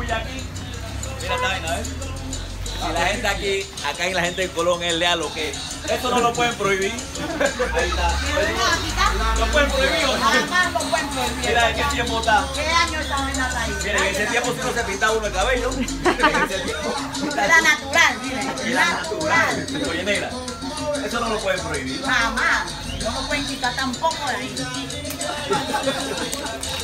bulla aquí. Mira esta vaina, ¿ves? Si la gente aquí, acá en la gente de Colón es lea lo que Esto no lo pueden prohibir. Ahí está. ¿Lo pueden prohibir o no? Lo pueden prohibir. Mira, ¿en qué tiempo está? ¿Qué año está en la ahí? Miren, en ese tiempo si no se pintaba uno el cabello. Era natural, miren. Era natural. Oye, negra, eso no lo pueden prohibir. Jamás. No lo pueden quitar tampoco de ahí.